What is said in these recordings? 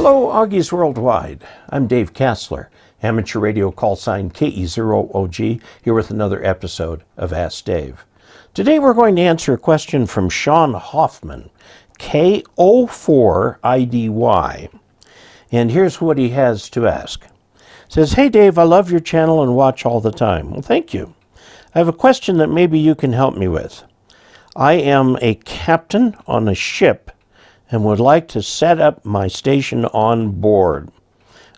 Hello, OGs Worldwide. I'm Dave Casler, amateur radio call sign KE0OG, here with another episode of Ask Dave. Today we're going to answer a question from Shawn Hoffman, KO4IDY. And here's what he has to ask. It says, Hey Dave, I love your channel and watch all the time. Well, thank you. I have a question that maybe you can help me with. I am a captain on a ship and would like to set up my station on board.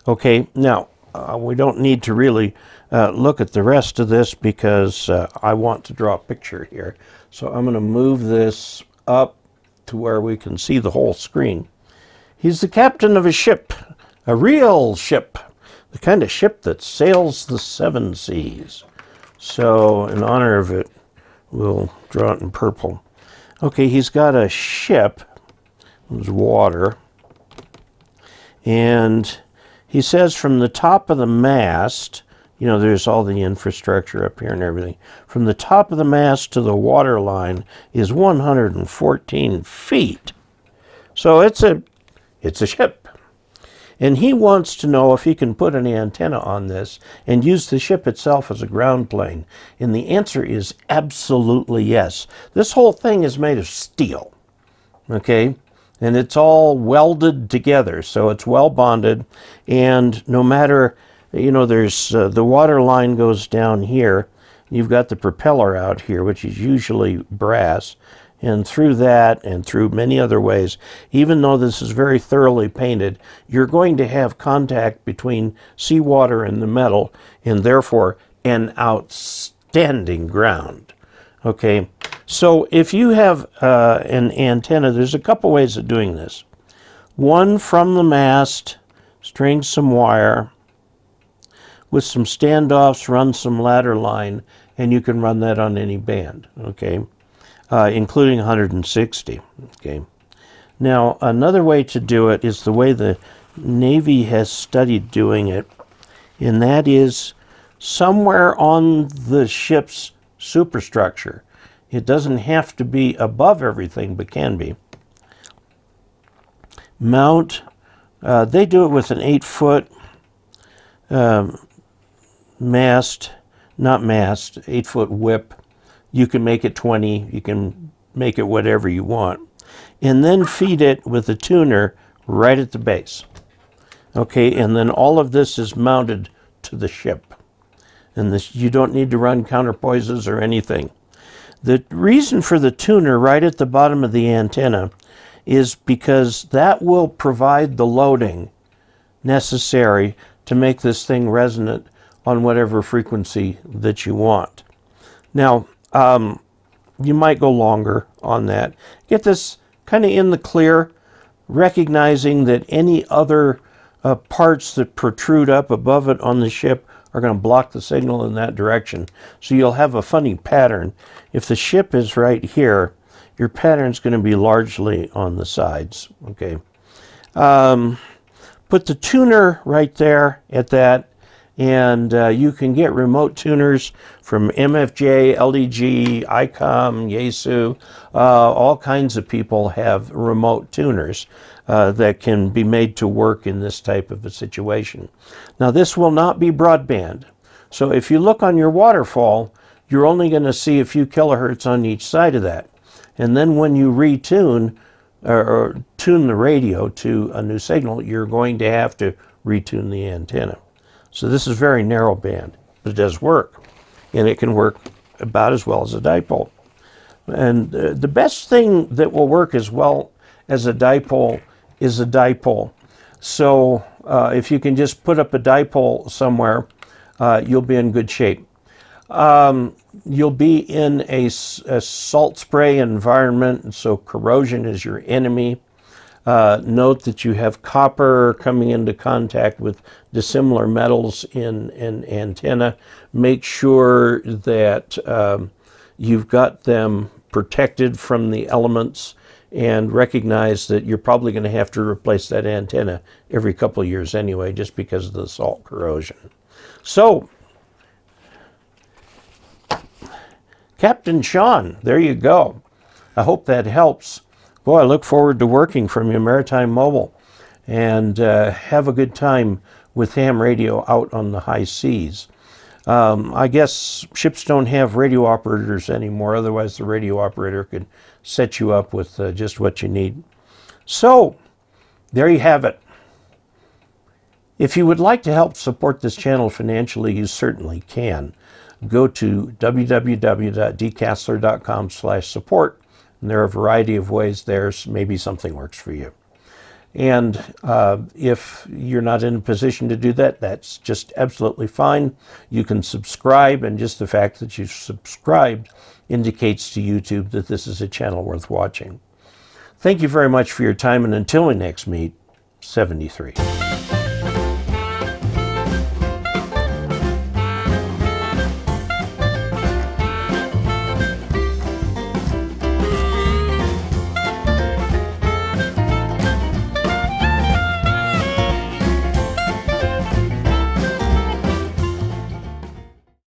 Okay, now uh, we don't need to really uh, look at the rest of this because uh, I want to draw a picture here. So I'm going to move this up to where we can see the whole screen. He's the captain of a ship, a real ship, the kind of ship that sails the seven seas. So in honor of it, we'll draw it in purple. Okay, he's got a ship there's water. And he says from the top of the mast, you know, there's all the infrastructure up here and everything. From the top of the mast to the water line is 114 feet. So it's a, it's a ship. And he wants to know if he can put an antenna on this and use the ship itself as a ground plane. And the answer is absolutely yes. This whole thing is made of steel. Okay? And it's all welded together so it's well bonded. And no matter you know there's uh, the water line goes down here. You've got the propeller out here which is usually brass. And through that and through many other ways even though this is very thoroughly painted you're going to have contact between seawater and the metal and therefore an outstanding ground. Okay so if you have uh, an antenna, there's a couple ways of doing this. One from the mast, string some wire, with some standoffs, run some ladder line, and you can run that on any band, okay, uh, including 160, okay. Now, another way to do it is the way the Navy has studied doing it, and that is somewhere on the ship's superstructure it doesn't have to be above everything, but can be. Mount, uh, they do it with an 8 foot um, mast, not mast, 8 foot whip. You can make it 20, you can make it whatever you want. And then feed it with a tuner right at the base. Okay, and then all of this is mounted to the ship. And this you don't need to run counterpoises or anything. The reason for the tuner right at the bottom of the antenna is because that will provide the loading necessary to make this thing resonant on whatever frequency that you want. Now, um, you might go longer on that. Get this kind of in the clear, recognizing that any other uh, parts that protrude up above it on the ship are going to block the signal in that direction. So you'll have a funny pattern. If the ship is right here, your pattern is going to be largely on the sides. Okay. Um, put the tuner right there at that and uh, you can get remote tuners from MFJ, LDG, ICOM, Yaesu. Uh, all kinds of people have remote tuners uh, that can be made to work in this type of a situation. Now this will not be broadband. So if you look on your waterfall, you're only going to see a few kilohertz on each side of that. And then when you retune or, or tune the radio to a new signal, you're going to have to retune the antenna. So this is very narrow band, but it does work. And it can work about as well as a dipole. And uh, the best thing that will work as well as a dipole is a dipole. So uh, if you can just put up a dipole somewhere, uh, you'll be in good shape. Um, you'll be in a, a, salt spray environment, and so corrosion is your enemy. Uh, note that you have copper coming into contact with dissimilar metals in an antenna. Make sure that um, you've got them protected from the elements and recognize that you're probably going to have to replace that antenna every couple years anyway just because of the salt corrosion. So, Captain Shawn, there you go. I hope that helps. Boy, I look forward to working from your Maritime Mobile. and uh, have a good time with ham radio out on the high seas. Um, I guess ships don't have radio operators anymore, otherwise, the radio operator could set you up with uh, just what you need. So, there you have it. If you would like to help support this channel financially, you certainly can. Go to www.dcasler.com slash support, and there are a variety of ways there. Maybe something works for you. And uh, if you're not in a position to do that, that's just absolutely fine. You can subscribe, and just the fact that you've subscribed indicates to YouTube that this is a channel worth watching. Thank you very much for your time, and until we next meet, 73.